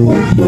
Oh,